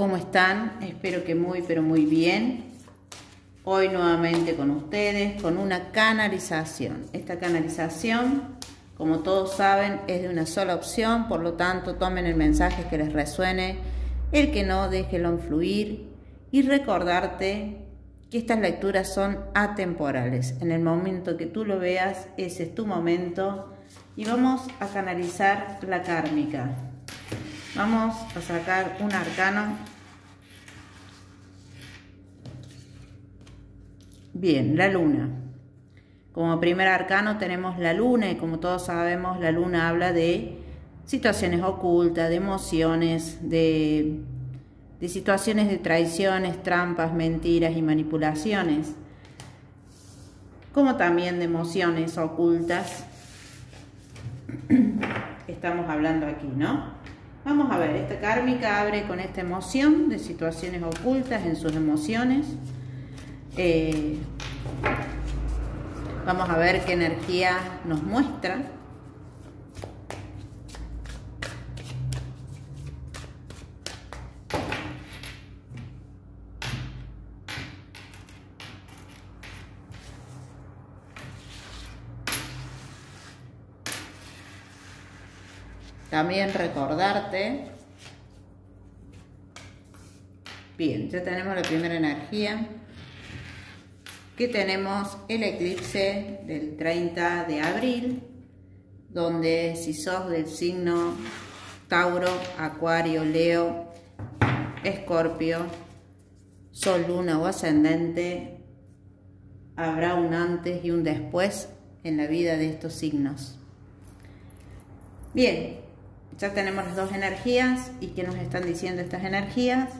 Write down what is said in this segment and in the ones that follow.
¿Cómo están? Espero que muy, pero muy bien. Hoy nuevamente con ustedes con una canalización. Esta canalización, como todos saben, es de una sola opción, por lo tanto tomen el mensaje que les resuene, el que no, déjelo fluir y recordarte que estas lecturas son atemporales. En el momento que tú lo veas, ese es tu momento y vamos a canalizar la kármica. Vamos a sacar un arcano. Bien, la luna. Como primer arcano tenemos la luna y como todos sabemos la luna habla de situaciones ocultas, de emociones, de, de situaciones de traiciones, trampas, mentiras y manipulaciones, como también de emociones ocultas. Estamos hablando aquí, ¿no? Vamos a ver, esta kármica abre con esta emoción de situaciones ocultas en sus emociones. Eh, vamos a ver qué energía nos muestra. También recordarte. Bien, ya tenemos la primera energía. Que tenemos el eclipse del 30 de abril, donde si sos del signo Tauro, Acuario, Leo, Escorpio, Sol, Luna o Ascendente, habrá un antes y un después en la vida de estos signos. Bien, ya tenemos las dos energías y qué nos están diciendo estas energías.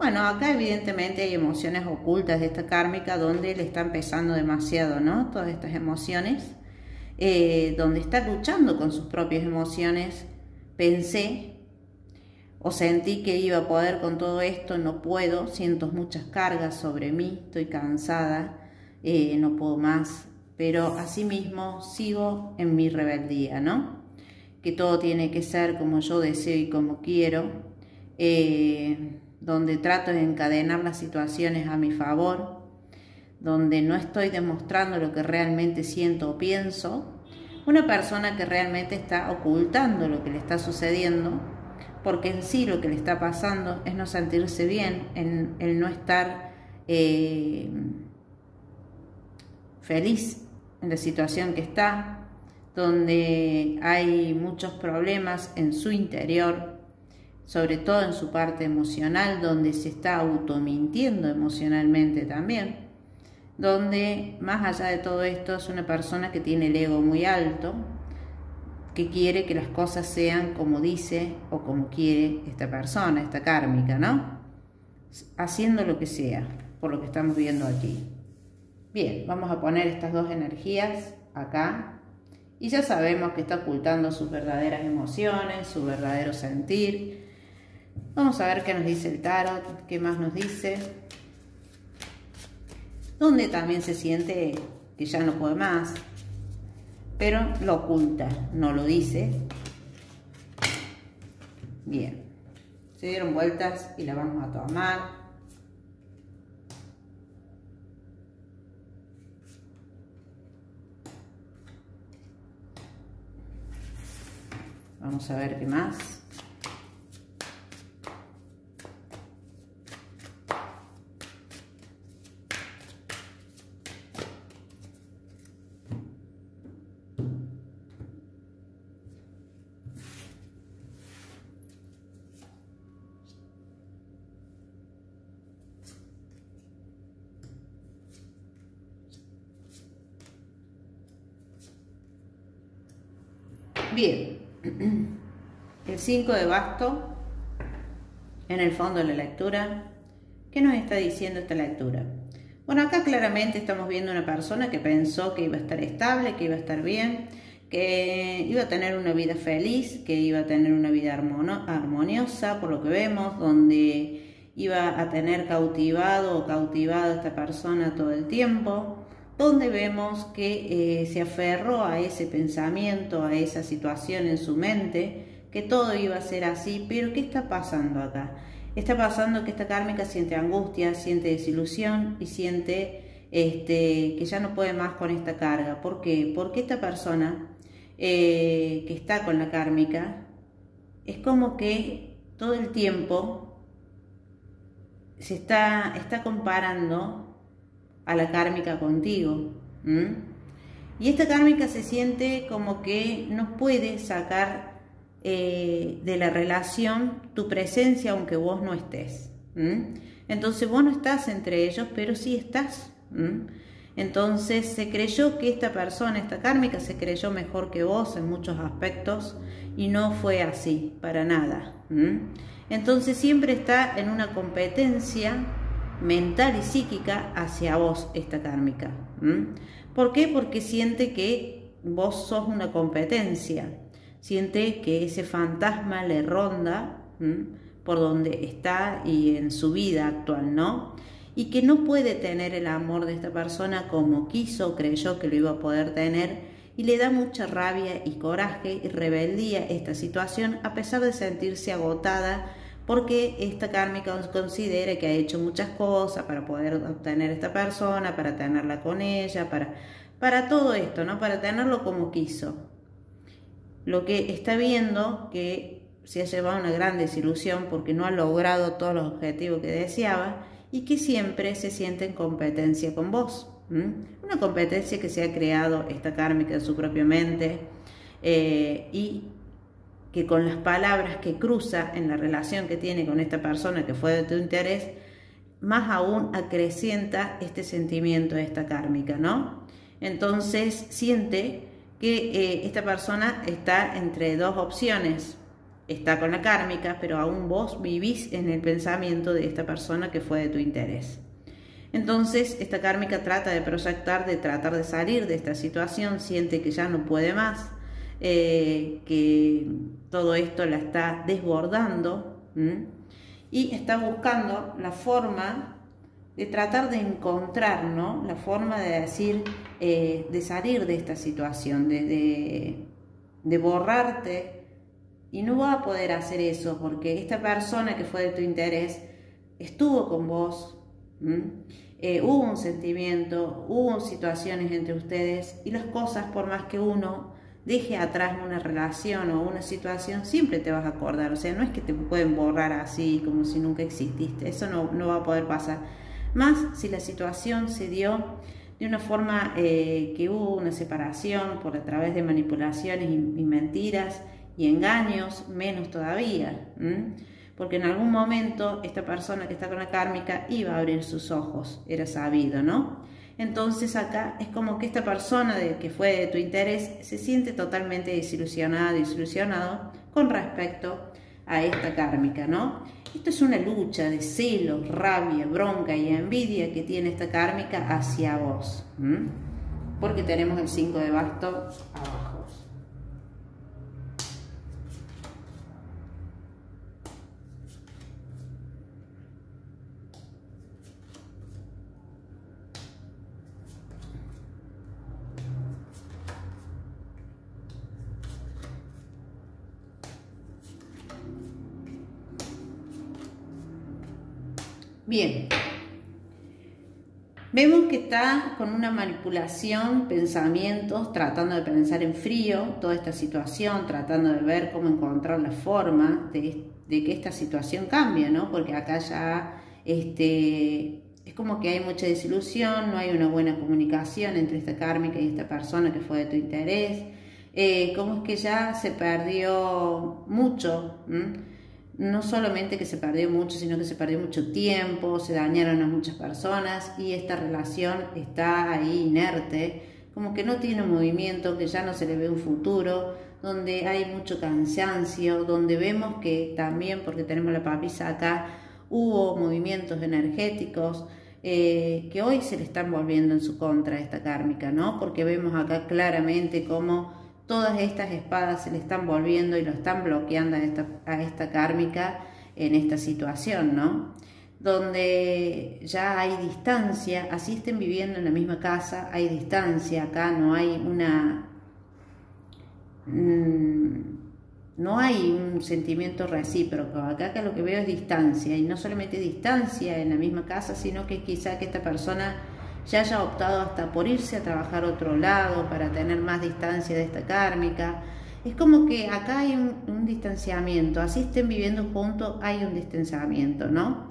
Bueno, acá evidentemente hay emociones ocultas de esta kármica donde le está empezando demasiado, ¿no? Todas estas emociones, eh, donde está luchando con sus propias emociones. Pensé o sentí que iba a poder con todo esto, no puedo, siento muchas cargas sobre mí, estoy cansada, eh, no puedo más, pero asimismo sigo en mi rebeldía, ¿no? que todo tiene que ser como yo deseo y como quiero, eh, donde trato de encadenar las situaciones a mi favor, donde no estoy demostrando lo que realmente siento o pienso, una persona que realmente está ocultando lo que le está sucediendo, porque en sí lo que le está pasando es no sentirse bien, en, el no estar eh, feliz en la situación que está, donde hay muchos problemas en su interior, sobre todo en su parte emocional, donde se está automintiendo emocionalmente también, donde más allá de todo esto es una persona que tiene el ego muy alto, que quiere que las cosas sean como dice o como quiere esta persona, esta kármica, ¿no? Haciendo lo que sea, por lo que estamos viendo aquí. Bien, vamos a poner estas dos energías acá y ya sabemos que está ocultando sus verdaderas emociones, su verdadero sentir. Vamos a ver qué nos dice el tarot, qué más nos dice. Donde también se siente que ya no puede más, pero lo oculta, no lo dice. Bien, se dieron vueltas y la vamos a tomar. Vamos a ver qué más. Bien, el 5 de basto en el fondo de la lectura. ¿Qué nos está diciendo esta lectura? Bueno, acá claramente estamos viendo una persona que pensó que iba a estar estable, que iba a estar bien, que iba a tener una vida feliz, que iba a tener una vida armoniosa, por lo que vemos, donde iba a tener cautivado o cautivado a esta persona todo el tiempo, donde vemos que eh, se aferró a ese pensamiento, a esa situación en su mente, que todo iba a ser así, pero ¿qué está pasando acá? Está pasando que esta kármica siente angustia, siente desilusión y siente este, que ya no puede más con esta carga. ¿Por qué? Porque esta persona eh, que está con la kármica, es como que todo el tiempo se está, está comparando a la kármica contigo. Y esta kármica se siente como que no puede sacar eh, de la relación tu presencia aunque vos no estés. Entonces vos no estás entre ellos, pero sí estás. Entonces se creyó que esta persona, esta kármica, se creyó mejor que vos en muchos aspectos y no fue así, para nada. Entonces siempre está en una competencia mental y psíquica hacia vos, esta kármica. ¿Por qué? Porque siente que vos sos una competencia, siente que ese fantasma le ronda por donde está y en su vida actual, ¿no? y que no puede tener el amor de esta persona como quiso creyó que lo iba a poder tener y le da mucha rabia y coraje y rebeldía esta situación a pesar de sentirse agotada porque esta kármica considera que ha hecho muchas cosas para poder obtener esta persona, para tenerla con ella, para, para todo esto, ¿no? Para tenerlo como quiso. Lo que está viendo que se ha llevado una gran desilusión porque no ha logrado todos los objetivos que deseaba y que siempre se siente en competencia con vos. Una competencia que se ha creado esta kármica en su propia mente eh, y que con las palabras que cruza en la relación que tiene con esta persona que fue de tu interés, más aún acrecienta este sentimiento esta kármica, ¿no? Entonces siente que eh, esta persona está entre dos opciones, está con la kármica, pero aún vos vivís en el pensamiento de esta persona que fue de tu interés. Entonces, esta kármica trata de proyectar, de tratar de salir de esta situación, siente que ya no puede más, eh, que todo esto la está desbordando y está buscando la forma de tratar de encontrar, ¿no? La forma de decir, eh, de salir de esta situación, de, de borrarte. Y no va a poder hacer eso porque esta persona que fue de tu interés estuvo con vos, eh, hubo un sentimiento, hubo situaciones entre ustedes y las cosas, por más que uno deje atrás una relación o una situación, siempre te vas a acordar. O sea, no es que te pueden borrar así como si nunca exististe, eso no, no va a poder pasar. Más si la situación se dio de una forma eh, que hubo una separación por a través de manipulaciones y mentiras y engaños menos todavía, porque en algún momento esta persona que está con la kármica iba a abrir sus ojos, era sabido, ¿no? Entonces acá es como que esta persona de, que fue de tu interés se siente totalmente desilusionada, desilusionado con respecto a esta kármica, ¿no? Esto es una lucha de celos, rabia, bronca y envidia que tiene esta kármica hacia vos, porque tenemos el 5 de basto abajo. Bien. Vemos que está con una manipulación, pensamientos, tratando de pensar en frío toda esta situación, tratando de ver cómo encontrar la forma de, que esta situación cambie, ¿no? Porque acá ya este, es como que hay mucha desilusión, no hay una buena comunicación entre esta kármica y esta persona que fue de tu interés, eh, como es que ya se perdió mucho no solamente que se perdió mucho, sino que se perdió mucho tiempo, se dañaron a muchas personas y esta relación está ahí inerte, como que no tiene movimiento, que ya no se le ve un futuro, donde hay mucho cansancio, donde vemos que también, porque tenemos la papisa acá, hubo movimientos energéticos eh, que hoy se le están volviendo en su contra esta kármica, ¿no? Porque vemos acá claramente cómo todas estas espadas se le están volviendo y lo están bloqueando a esta, a esta kármica en esta situación, ¿no? Donde ya hay distancia, así estén viviendo en la misma casa, hay distancia, acá no hay una... Mm, no hay un sentimiento recíproco, acá, lo que veo es distancia, y no solamente distancia en la misma casa, sino que quizá que esta persona ya haya optado hasta por irse a trabajar otro lado para tener más distancia de esta kármica. Es como que acá hay un, un distanciamiento, así estén viviendo juntos, hay un distanciamiento, ¿no?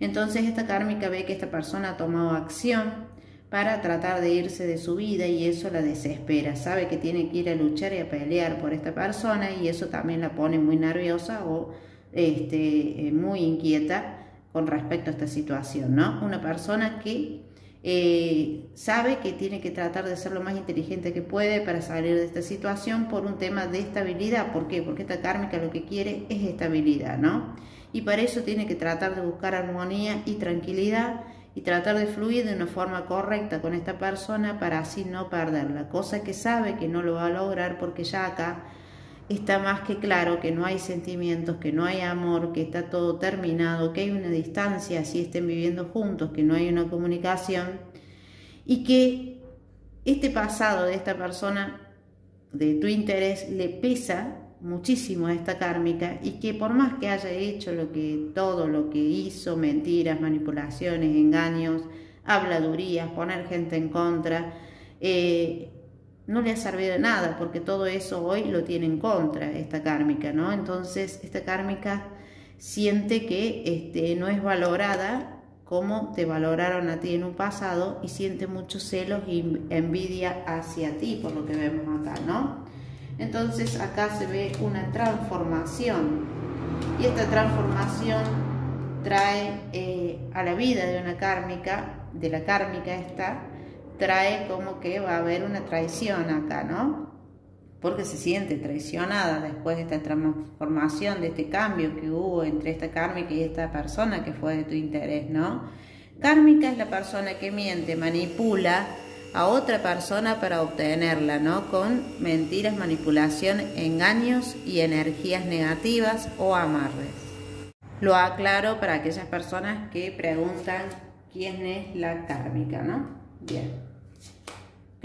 Entonces esta kármica ve que esta persona ha tomado acción, para tratar de irse de su vida y eso la desespera. Sabe que tiene que ir a luchar y a pelear por esta persona y eso también la pone muy nerviosa o este, eh, muy inquieta con respecto a esta situación, ¿no? Una persona que eh, sabe que tiene que tratar de ser lo más inteligente que puede para salir de esta situación por un tema de estabilidad. ¿Por qué? Porque esta kármica lo que quiere es estabilidad, ¿no? Y para eso tiene que tratar de buscar armonía y tranquilidad y tratar de fluir de una forma correcta con esta persona para así no perderla, cosa que sabe que no lo va a lograr porque ya acá está más que claro que no hay sentimientos, que no hay amor, que está todo terminado, que hay una distancia, si estén viviendo juntos, que no hay una comunicación y que este pasado de esta persona, de tu interés, le pesa muchísimo a esta kármica y que por más que haya hecho lo que todo lo que hizo, mentiras, manipulaciones, engaños, habladurías, poner gente en contra, eh, no le ha servido de nada porque todo eso hoy lo tiene en contra esta kármica, ¿no? Entonces esta kármica siente que este, no es valorada como te valoraron a ti en un pasado y siente muchos celos y envidia hacia ti por lo que vemos acá, ¿no? Entonces acá se ve una transformación y esta transformación trae eh, a la vida de una kármica, de la kármica esta, trae como que va a haber una traición acá, ¿no? Porque se siente traicionada después de esta transformación, de este cambio que hubo entre esta kármica y esta persona que fue de tu interés, ¿no? Kármica es la persona que miente, manipula, a otra persona para obtenerla, ¿no? Con mentiras, manipulación, engaños y energías negativas o amarres. Lo aclaro para aquellas personas que preguntan quién es la kármica, ¿no? Bien.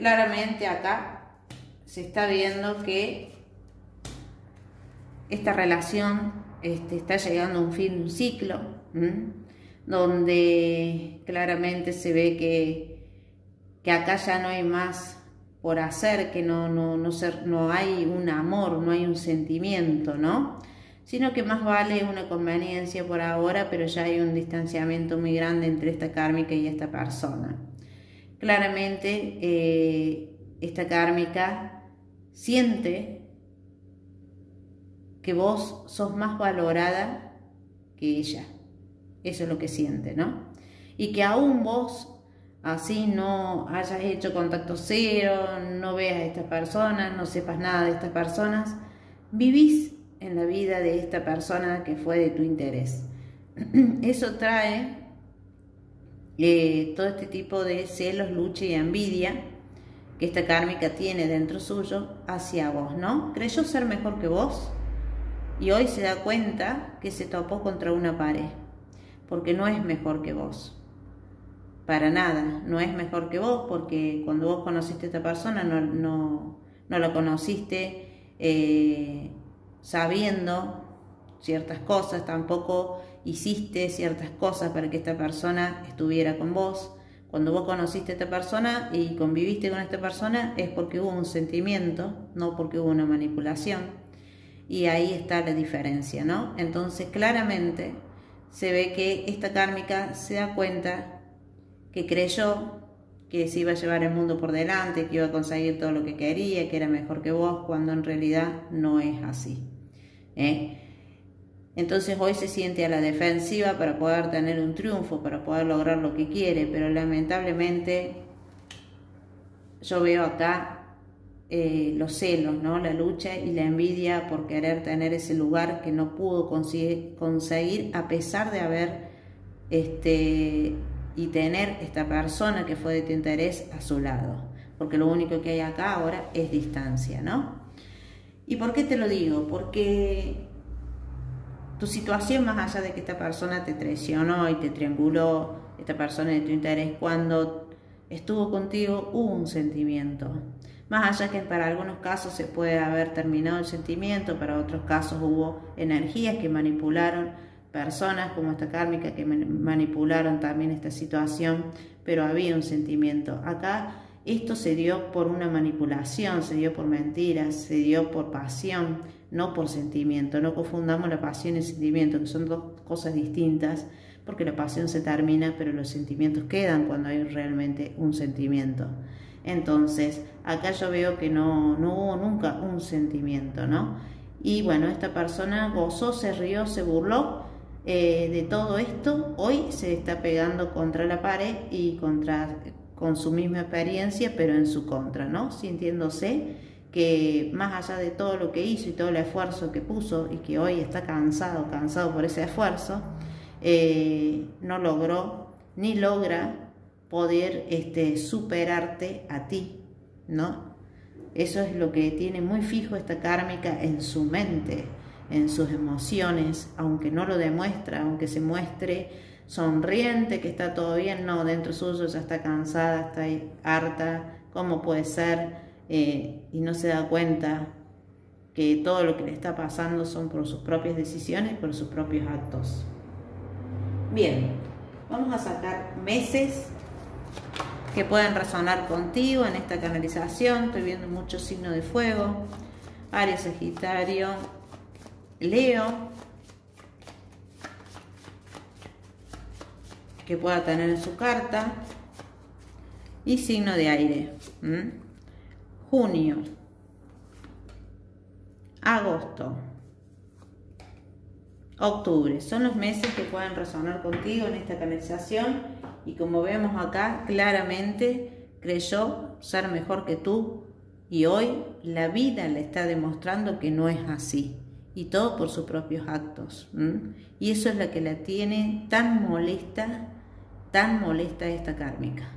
Claramente acá se está viendo que esta relación este, está llegando a un fin de un ciclo, donde claramente se ve que que acá ya no hay más por hacer, que no, no, no, no hay un amor, no hay un sentimiento, ¿no? Sino que más vale una conveniencia por ahora, pero ya hay un distanciamiento muy grande entre esta kármica y esta persona. Claramente, eh, esta kármica siente que vos sos más valorada que ella. Eso es lo que siente, ¿no? Y que aún vos así no hayas hecho contacto cero, no veas a estas personas, no sepas nada de estas personas, vivís en la vida de esta persona que fue de tu interés. Eso trae eh, todo este tipo de celos, lucha y envidia que esta kármica tiene dentro suyo hacia vos, ¿no? Creyó ser mejor que vos y hoy se da cuenta que se topó contra una pared, porque no es mejor que vos para nada, no es mejor que vos porque cuando vos conociste a esta persona no, no, no la conociste eh, sabiendo ciertas cosas, tampoco hiciste ciertas cosas para que esta persona estuviera con vos. Cuando vos conociste a esta persona y conviviste con esta persona es porque hubo un sentimiento, no porque hubo una manipulación. Y ahí está la diferencia, ¿no? Entonces claramente se ve que esta kármica se da cuenta que creyó que se iba a llevar el mundo por delante, que iba a conseguir todo lo que quería, que era mejor que vos, cuando en realidad no es así. ¿eh? Entonces hoy se siente a la defensiva para poder tener un triunfo, para poder lograr lo que quiere, pero lamentablemente yo veo acá eh, los celos, ¿no? La lucha y la envidia por querer tener ese lugar que no pudo conseguir, a pesar de haber este, y tener esta persona que fue de tu interés a su lado. Porque lo único que hay acá ahora es distancia, ¿no? ¿Y por qué te lo digo? Porque tu situación, más allá de que esta persona te traicionó y te trianguló, esta persona de tu interés, cuando estuvo contigo hubo un sentimiento más allá que para algunos casos se puede haber terminado el sentimiento, para otros casos hubo energías que manipularon, personas como esta kármica que manipularon también esta situación, pero había un sentimiento. Acá esto se dio por una manipulación, se dio por mentiras, se dio por pasión, no por sentimiento. No confundamos la pasión y el sentimiento, que son dos cosas distintas, porque la pasión se termina, pero los sentimientos quedan cuando hay realmente un sentimiento. Entonces, acá yo veo que no, no hubo nunca un sentimiento, ¿no? Y bueno, esta persona gozó, se rió, se burló eh, de todo esto. Hoy se está pegando contra la pared y contra, con su misma experiencia, pero en su contra, ¿no? Sintiéndose que más allá de todo lo que hizo y todo el esfuerzo que puso y que hoy está cansado, cansado por ese esfuerzo, eh, no logró ni logra poder este, superarte a ti, ¿no? Eso es lo que tiene muy fijo esta kármica en su mente, en sus emociones, aunque no lo demuestra, aunque se muestre sonriente, que está todo bien, no, dentro suyo ya está cansada, está harta, ¿cómo puede ser? Eh, y no se da cuenta que todo lo que le está pasando son por sus propias decisiones, por sus propios actos. Bien, vamos a sacar meses que pueden resonar contigo en esta canalización. Estoy viendo muchos signos de fuego. Aries, Sagitario, Leo. Que pueda tener en su carta. Y signo de aire. Junio. Agosto. Octubre. Son los meses que pueden resonar contigo en esta canalización y como vemos acá, claramente creyó ser mejor que tú y hoy la vida le está demostrando que no es así y todo por sus propios actos. Y eso es lo que la tiene tan molesta, tan molesta esta kármica.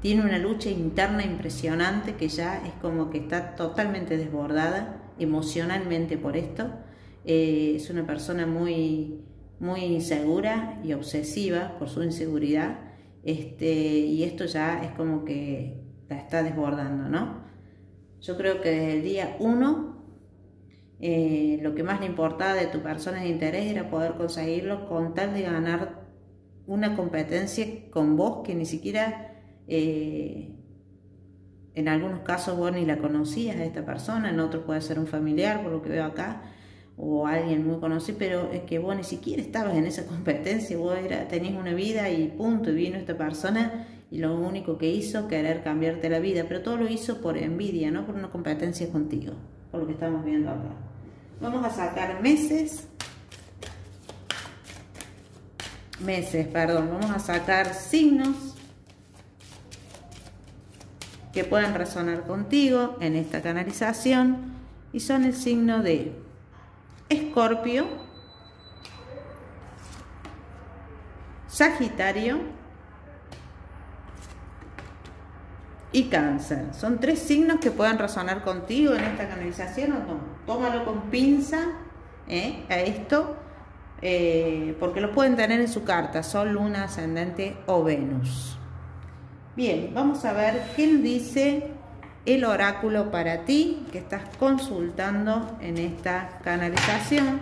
Tiene una lucha interna impresionante que ya es como que está totalmente desbordada emocionalmente por esto. Eh, es una persona muy muy insegura y obsesiva por su inseguridad, este, y esto ya es como que la está desbordando, ¿no? Yo creo que desde el día uno, eh, lo que más le importaba de tu persona de interés era poder conseguirlo con tal de ganar una competencia con vos que ni siquiera eh, en algunos casos vos ni la conocías a esta persona, en otros puede ser un familiar, por lo que veo acá, o alguien muy conocido, pero es que vos ni siquiera estabas en esa competencia, vos era, tenías una vida y punto, y vino esta persona y lo único que hizo querer cambiarte la vida, pero todo lo hizo por envidia, no por una competencia contigo, por lo que estamos viendo acá. Vamos a sacar meses, meses, perdón, vamos a sacar signos que puedan resonar contigo en esta canalización y son el signo de Escorpio, Sagitario y Cáncer. Son tres signos que pueden resonar contigo en esta canalización. Tómalo con pinza ¿eh? a esto, eh, porque lo pueden tener en su carta, Sol, Luna, Ascendente o Venus. Bien, vamos a ver qué dice el oráculo para ti que estás consultando en esta canalización.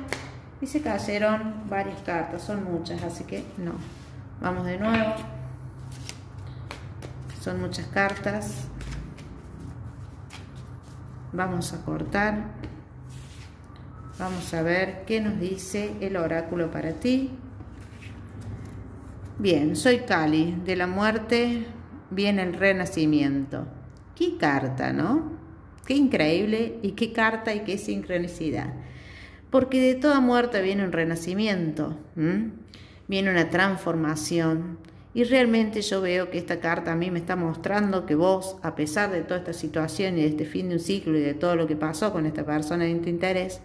Y se cayeron varias cartas, son muchas, así que no. Vamos de nuevo. Son muchas cartas. Vamos a cortar. Vamos a ver qué nos dice el oráculo para ti. Bien, soy Cali. De la muerte viene el renacimiento. Qué carta, ¿no? Qué increíble y qué carta y qué sincronicidad. Porque de toda muerte viene un renacimiento, viene una transformación. Y realmente yo veo que esta carta a mí me está mostrando que vos, a pesar de toda esta situación y de este fin de un ciclo y de todo lo que pasó con esta persona de tu interés,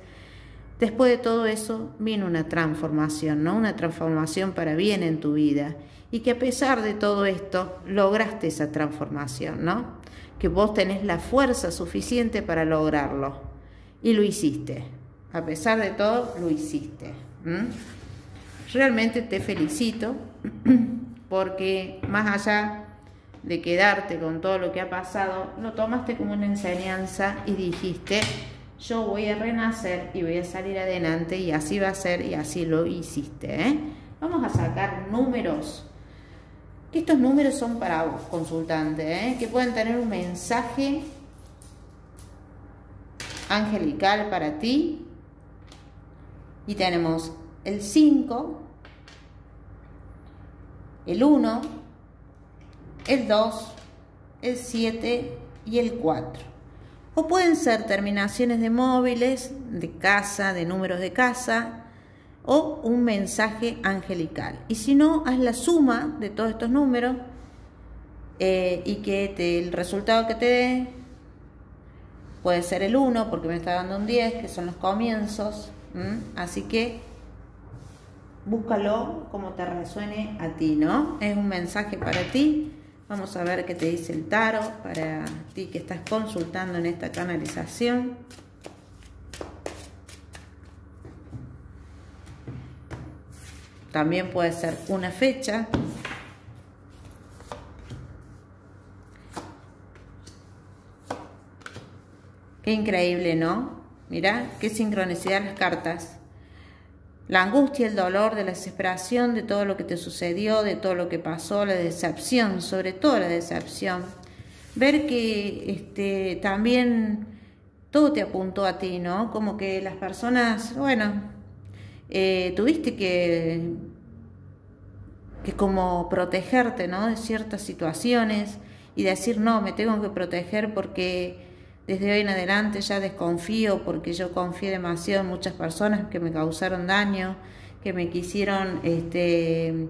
después de todo eso vino una transformación, ¿no? Una transformación para bien en tu vida. Y que a pesar de todo esto, lograste esa transformación, ¿no? Que vos tenés la fuerza suficiente para lograrlo. Y lo hiciste. A pesar de todo, lo hiciste. Realmente te felicito porque más allá de quedarte con todo lo que ha pasado, lo tomaste como una enseñanza y dijiste, yo voy a renacer y voy a salir adelante y así va a ser y así lo hiciste. ¿eh? Vamos a sacar números. Estos números son para vos, consultante, ¿eh? que pueden tener un mensaje angelical para ti. Y tenemos el 5, el 1, el 2, el 7 y el 4. O pueden ser terminaciones de móviles, de casa, de números de casa o un mensaje angelical. Y si no, haz la suma de todos estos números eh, y que el resultado que te dé puede ser el 1 porque me está dando un 10, que son los comienzos. Así que búscalo como te resuene a ti, ¿no? Es un mensaje para ti. Vamos a ver qué te dice el tarot para ti que estás consultando en esta canalización. También puede ser una fecha. Qué increíble, ¿no? Mira, qué sincronicidad las cartas la angustia, el dolor, de la desesperación, de todo lo que te sucedió, de todo lo que pasó, la decepción, sobre todo la decepción. Ver que este, también todo te apuntó a ti, ¿no? Como que las personas, bueno, eh, tuviste que, que como protegerte, ¿no? De ciertas situaciones y decir, no, me tengo que proteger porque desde hoy en adelante ya desconfío porque yo confié demasiado en muchas personas que me causaron daño, que me quisieron este,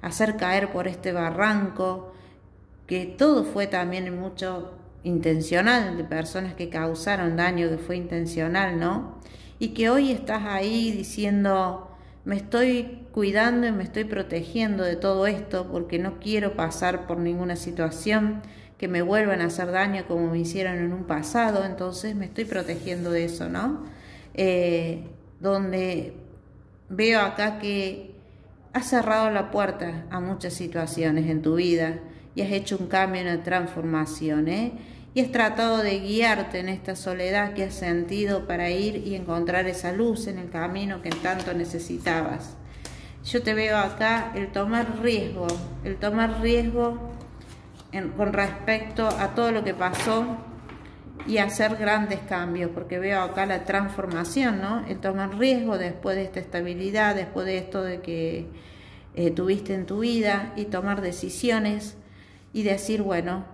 hacer caer por este barranco, que todo fue también mucho intencional, de personas que causaron daño, que fue intencional, ¿no? Y que hoy estás ahí diciendo, me estoy cuidando y me estoy protegiendo de todo esto porque no quiero pasar por ninguna situación que me vuelvan a hacer daño como me hicieron en un pasado, entonces me estoy protegiendo de eso, ¿no? Eh, donde veo acá que has cerrado la puerta a muchas situaciones en tu vida y has hecho un cambio, una transformación, ¿eh? Y has tratado de guiarte en esta soledad que has sentido para ir y encontrar esa luz en el camino que tanto necesitabas. Yo te veo acá el tomar riesgo, el tomar riesgo con respecto a todo lo que pasó y hacer grandes cambios, porque veo acá la transformación, ¿no? El tomar riesgo después de esta estabilidad, después de esto de que eh, tuviste en tu vida y tomar decisiones y decir, bueno,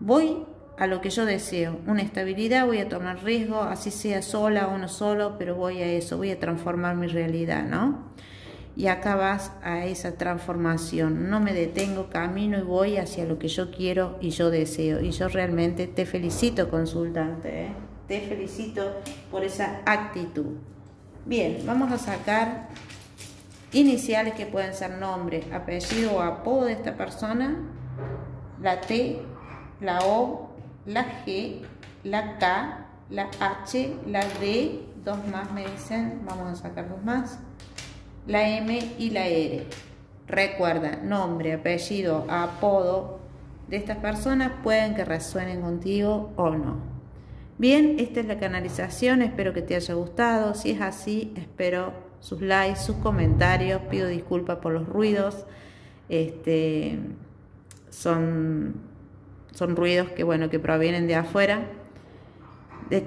voy a lo que yo deseo, una estabilidad, voy a tomar riesgo, así sea sola o no solo, pero voy a eso, voy a transformar mi realidad, ¿no? Y acá vas a esa transformación. No me detengo, camino y voy hacia lo que yo quiero y yo deseo. Y yo realmente te felicito, consultante. ¿eh? Te felicito por esa actitud. Bien, vamos a sacar iniciales que pueden ser nombre, apellido o apodo de esta persona. La T, la O, la G, la K, la H, la D. Dos más me dicen. Vamos a sacar dos más la M y la R. Recuerda, nombre, apellido, apodo de estas personas pueden que resuenen contigo o no. Bien, esta es la canalización, espero que te haya gustado. Si es así, espero sus likes, sus comentarios. Pido disculpas por los ruidos. Este, son, son ruidos que, bueno, que provienen de afuera.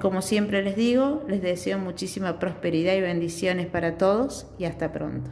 Como siempre les digo, les deseo muchísima prosperidad y bendiciones para todos y hasta pronto.